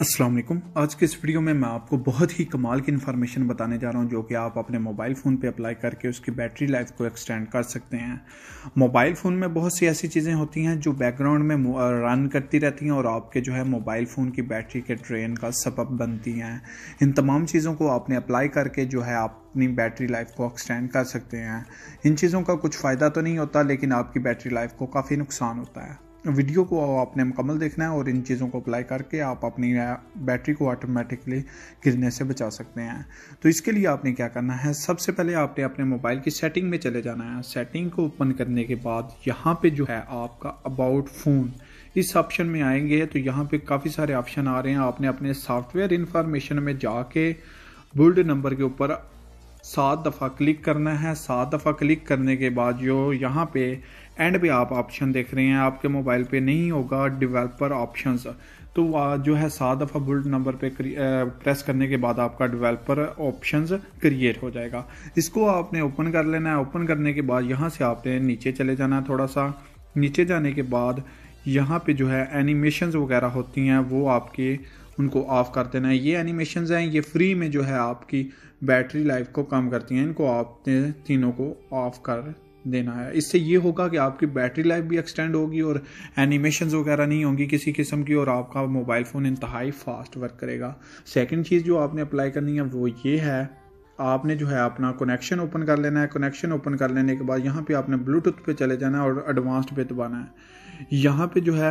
अस्सलाम वालेकुम। आज के इस वीडियो में मैं आपको बहुत ही कमाल की इन्फॉर्मेशन बताने जा रहा हूँ जो कि आप अपने मोबाइल फ़ोन पे अप्लाई करके उसकी बैटरी लाइफ को एक्सटेंड कर सकते हैं। मोबाइल फ़ोन में बहुत सी ऐसी चीज़ें होती हैं जो बैकग्राउंड में रन करती रहती हैं और आपके जो है मोबाइल फ़ोन की बैटरी के ड्रेन का सबब बनती हैं। इन तमाम चीज़ों को आपने अप्लाई करके जो है आप अपनी बैटरी लाइफ को एक्सटेंड कर सकते हैं। इन चीज़ों का कुछ फ़ायदा तो नहीं होता, लेकिन आपकी बैटरी लाइफ को काफ़ी नुकसान होता है। वीडियो को आपने मुकम्मल देखना है और इन चीज़ों को अप्लाई करके आप अपनी बैटरी को ऑटोमेटिकली गिरने से बचा सकते हैं। तो इसके लिए आपने क्या करना है, सबसे पहले आपने अपने मोबाइल की सेटिंग में चले जाना है। सेटिंग को ओपन करने के बाद यहाँ पे जो है आपका अबाउट फ़ोन इस ऑप्शन में आएँगे। तो यहाँ पे काफ़ी सारे ऑप्शन आ रहे हैं। आपने अपने सॉफ्टवेयर इंफॉर्मेशन में जाके बुल्ड नंबर के ऊपर सात दफ़ा क्लिक करना है। सात दफ़ा क्लिक करने के बाद जो यहाँ पे एंड पे आप ऑप्शन देख रहे हैं, आपके मोबाइल पे नहीं होगा डेवलपर ऑप्शंस तो जो है सात दफ़ा बुल्ड नंबर पे प्रेस करने के बाद आपका डेवलपर ऑप्शंस क्रिएट हो जाएगा। इसको आपने ओपन कर लेना है। ओपन करने के बाद यहाँ से आपने नीचे चले जाना है थोड़ा सा। नीचे जाने के बाद यहाँ पे जो है एनिमेशन वगैरह होती हैं, वो आपके उनको ऑफ़ कर देना है। ये एनिमेशन हैं, ये फ्री में जो है आपकी बैटरी लाइफ को कम करती हैं। इनको आपने तीनों को ऑफ़ कर देना है। इससे ये होगा कि आपकी बैटरी लाइफ भी एक्सटेंड होगी और एनिमेशन वगैरह नहीं होंगी किसी किस्म की और आपका मोबाइल फ़ोन इंतहाई फास्ट वर्क करेगा। सेकेंड चीज़ जो आपने अप्लाई करनी है, वो ये है, आपने जो है अपना कनेक्शन ओपन कर लेना है। कनेक्शन ओपन कर लेने के बाद यहाँ पे आपने ब्लूटूथ पे चले जाना है और एडवांस्ड पे दबाना है। यहाँ पे जो है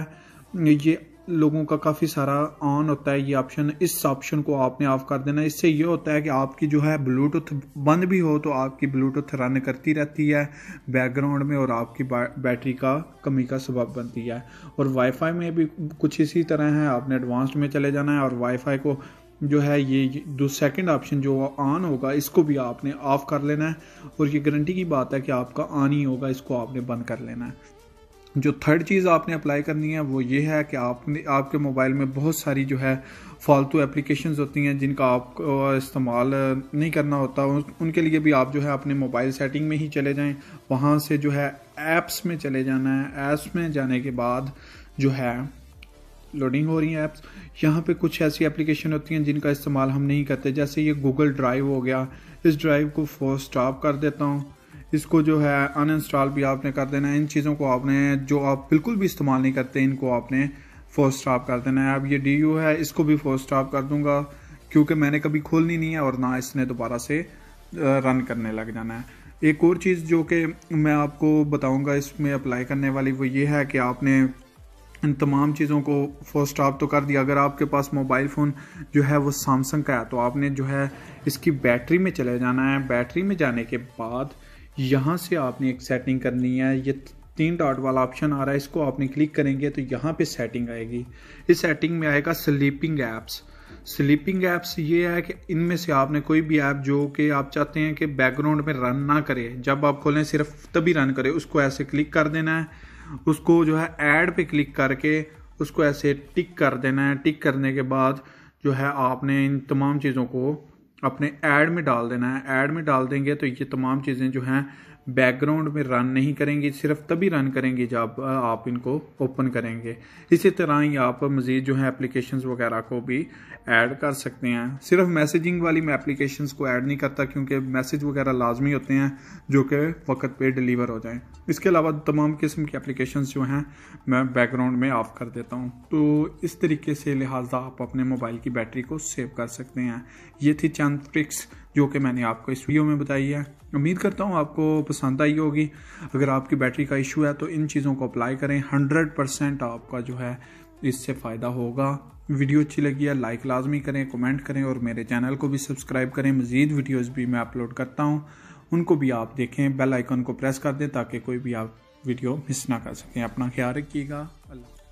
ये लोगों का काफ़ी सारा ऑन होता है ये ऑप्शन इस ऑप्शन को आपने ऑफ़ कर देना। इससे ये होता है कि आपकी जो है ब्लूटूथ बंद भी हो तो आपकी ब्लूटूथ रन करती रहती है। बैकग्राउंड में और आपकी बैटरी का कमी का सबब बनती है। और वाईफाई में भी कुछ इसी तरह है। आपने एडवांस्ड में चले जाना है और वाईफाई को जो है ये दो सेकंड ऑप्शन जो ऑन होगा, इसको भी आपने ऑफ़ कर लेना है। और ये गारंटी की बात है कि आपका ऑन ही होगा, इसको आपने बंद कर लेना है। जो थर्ड चीज़ आपने अप्लाई करनी है, वो ये है कि आपने, आपके मोबाइल में बहुत सारी जो है फालतू एप्लीकेशन होती हैं जिनका आप इस्तेमाल नहीं करना होता। उनके लिए भी आप जो है अपने मोबाइल सेटिंग में ही चले जाएँ। वहाँ से जो है ऐप्स में चले जाना है। ऐप्स में जाने के बाद जो है लोडिंग हो रही हैं ऐप्स यहाँ पे कुछ ऐसी एप्लीकेशन होती हैं जिनका इस्तेमाल हम नहीं करते। जैसे ये गूगल ड्राइव हो गया। इस ड्राइव को फोर्स स्टॉप कर देता हूँ। इसको जो है अनइंस्टॉल भी आपने कर देना है। इन चीज़ों को आपने जो आप बिल्कुल भी इस्तेमाल नहीं करते, इनको आपने फोर स्टॉप कर देना है। अब ये डी यू है, इसको भी फोर स्टॉप कर दूँगा, क्योंकि मैंने कभी खोलनी नहीं है और ना इसने दोबारा से रन करने लग जाना है। एक और चीज़ जो कि मैं आपको बताऊँगा, इसमें अप्लाई करने वाली वो ये है कि आपने इन तमाम चीज़ों को फोर्स स्टॉप तो कर दिया। अगर आपके पास मोबाइल फ़ोन जो है वो सैमसंग का है तो आपने जो है इसकी बैटरी में चले जाना है। बैटरी में जाने के बाद यहाँ से आपने एक सेटिंग करनी है। ये तीन डॉट वाला ऑप्शन आ रहा है, इसको आपने क्लिक करेंगे तो यहाँ पे सेटिंग आएगी। इस सेटिंग में आएगा स्लीपिंग एप्स स्लीपिंग एप्स ये है कि इनमें से आपने कोई भी ऐप जो कि आप चाहते हैं कि बैकग्राउंड में रन ना करे, जब आप खोलें सिर्फ़ तभी रन करे, उसको ऐसे क्लिक कर देना है। उसको जो है ऐड पे क्लिक करके उसको ऐसे टिक कर देना है। टिक करने के बाद जो है आपने इन तमाम चीज़ों को अपने ऐड में डाल देना है। ऐड में डाल देंगे तो ये तमाम चीज़ें जो हैं बैकग्राउंड में रन नहीं करेंगी, सिर्फ़ तभी रन करेंगी जब आप इनको ओपन करेंगे। इसी तरह ही आप मज़ीद जो है एप्लीकेशन वगैरह को भी ऐड कर सकते हैं। सिर्फ़ मैसेजिंग वाली मैं एप्लीकेशंस को ऐड नहीं करता क्योंकि मैसेज वगैरह लाजमी होते हैं जो कि वक्त पे डिलीवर हो जाएँ। इसके अलावा तमाम किस्म की एप्लीकेशन जो हैं मैं बैकग्राउंड में ऑफ़ कर देता हूँ। तो इस तरीके से लिहाजा आप अपने मोबाइल की बैटरी को सेव कर सकते हैं। ये थी चंद ट्रिक्स जो कि मैंने आपको इस वीडियो में बताई है। उम्मीद करता हूँ आपको पसंद आई होगी। अगर आपकी बैटरी का इशू है तो इन चीज़ों को अप्लाई करें। हंड्रेड परसेंट आपका जो है, इससे फ़ायदा होगा। वीडियो अच्छी लगी है, लाइक लाजमी करें, कमेंट करें और मेरे चैनल को भी सब्सक्राइब करें। मज़ीद वीडियोज़ भी मैं अपलोड करता हूँ। उनको भी आप देखें। बेल आइकन को प्रेस कर दें ताकि कोई भी आप वीडियो मिस ना कर सकें। अपना ख्याल रखिएगा। अल्लाह।